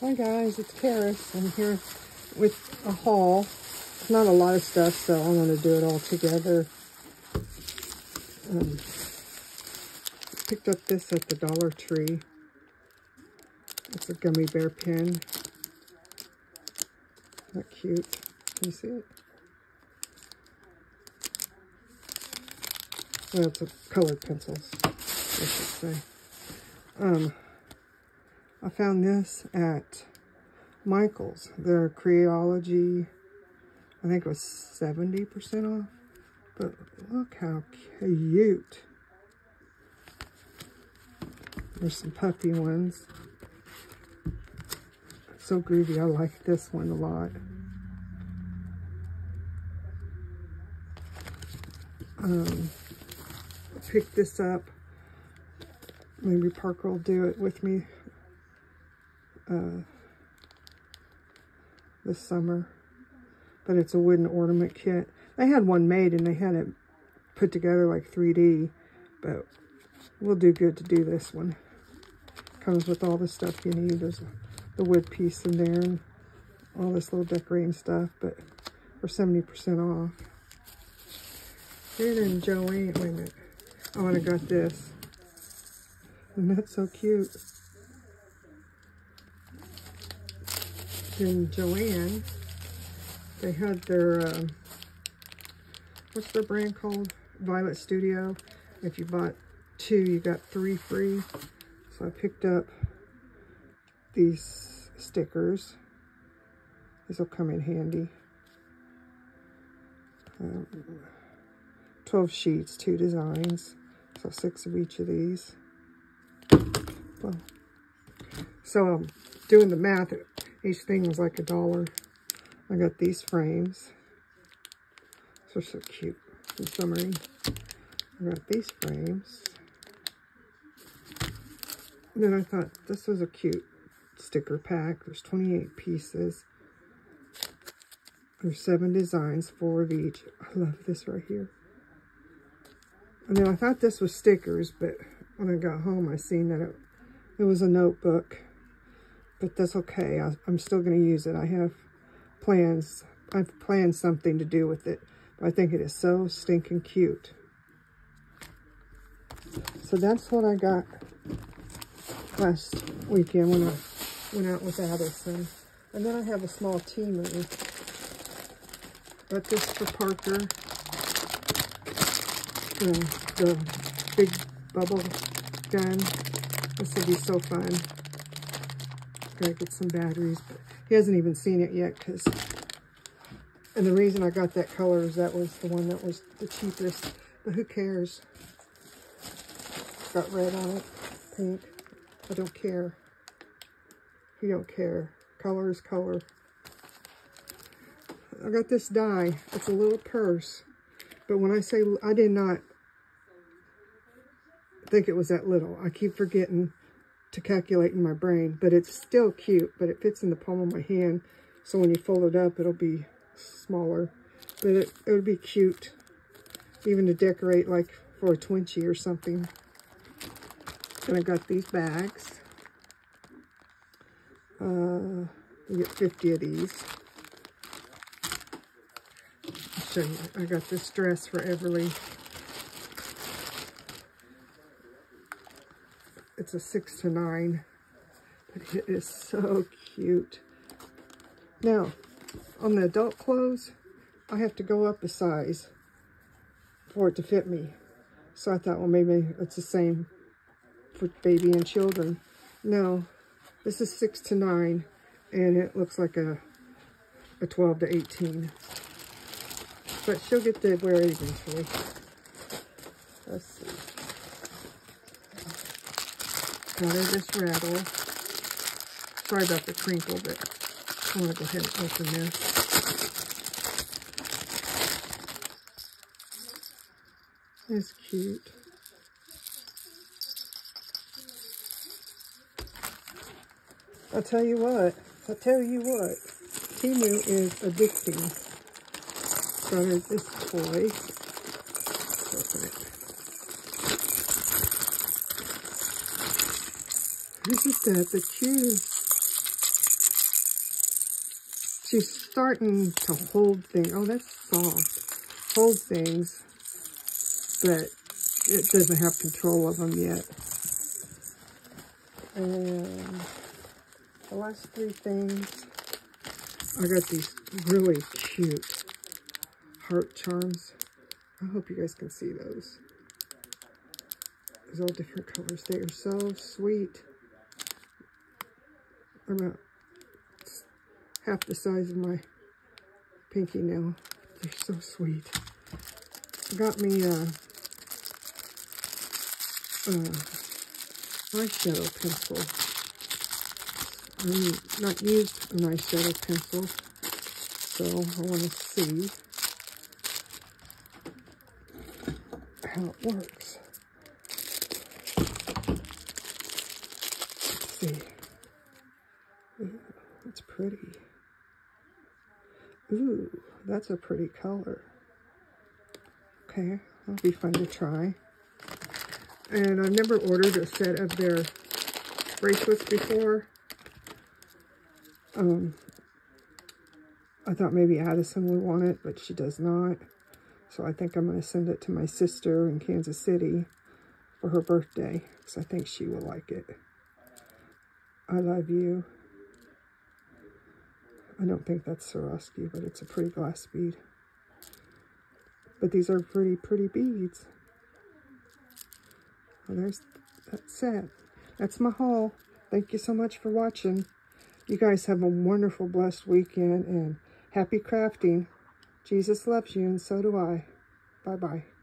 Hi guys, it's Charis. I'm here with a haul. It's not a lot of stuff, so I'm going to do it all together. Um, picked up this at the Dollar Tree. It's a gummy bear pen. That cute. Can you see it? Well, it's a colored pencils, I should say. Um, I found this at Michael's. Their Creatology, I think it was 70% off. But look how cute. There's some puffy ones. So groovy. I like this one a lot. Um, pick this up. Maybe Parker will do it with me uh, this summer. But it's a wooden ornament kit. They had one made and they had it put together like 3D. But we'll do good to do this one. Comes with all the stuff you need. There's the wood piece in there and all this little decorating stuff. But for 70% off. And then Joey, wait a minute. Oh, and I got this. And that's so cute. In Joann, they had their, uh, what's their brand called? Violet Studio. If you bought two, you got three free. So I picked up these stickers. These will come in handy. Um, 12 sheets, two designs. So six of each of these. Well, so I'm doing the math. Each thing was like a dollar. I got these frames. They're so cute. In summary, I got these frames. And then I thought this was a cute sticker pack. There's 28 pieces. There's seven designs, four of each. I love this right here. And then I thought this was stickers, but when I got home, I seen that it, it was a notebook. But that's okay. I, I'm still going to use it. I have plans. I've planned something to do with it. But I think it is so stinking cute. So that's what I got last weekend when I went out with Addison. And then I have a small Temu. Got this for Parker the big bubble gun. This will be so fun. Gotta get some batteries, but he hasn't even seen it yet because, and the reason I got that color is that was the one that was the cheapest, but who cares? got red on it, pink. I don't care. He don't care. Color is color. I got this die. It's a little purse. But when I say, I did not think it was that little. I keep forgetting to calculate in my brain, but it's still cute, but it fits in the palm of my hand. So when you fold it up, it'll be smaller, but it, it would be cute even to decorate like for a Twinkie or something. And I got these bags. Uh, you get 50 of these. I'll show you. I got this dress for Everly. It's a six to nine, but it is so cute. Now, on the adult clothes, I have to go up a size for it to fit me. So I thought, well, maybe it's the same for baby and children. No, this is six to nine, and it looks like a, a 12 to 18. But she'll get to wear it eventually. Let's see. This rattle. Sorry about the crinkle, but I'm going to go ahead and open this. It's cute. I'll tell you what. I'll tell you what. Temu is addicting. Started this toy. Isn't that the cutest? she's starting to hold things. Oh, that's soft. Hold things, but it doesn't have control of them yet. And the last three things, I got these really cute heart charms. I hope you guys can see those. There's all different colors. They are so sweet. I'm about half the size of my pinky now. They're so sweet. Got me a, a eyeshadow pencil. I'm not used an eyeshadow pencil, so I want to see how it works. Let's see. Pretty. Ooh, that's a pretty color. Okay, that'll be fun to try. And I've never ordered a set of their bracelets before. Um, I thought maybe Addison would want it, but she does not. So I think I'm going to send it to my sister in Kansas City for her birthday because I think she will like it. I love you. I don't think that's Swarovski, but it's a pretty glass bead. But these are pretty, pretty beads. Well, there's that set. That's my haul. Thank you so much for watching. You guys have a wonderful, blessed weekend and happy crafting. Jesus loves you and so do I. Bye-bye.